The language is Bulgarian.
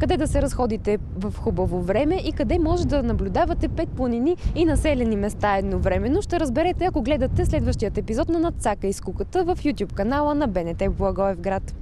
къде да се разходите в хубаво време и къде може да наблюдавате пет планини и населени места едновременно. Ще разберете, ако гледате следващият епизод на Надцака и скуката в YouTube канала на БНТ Благоевград.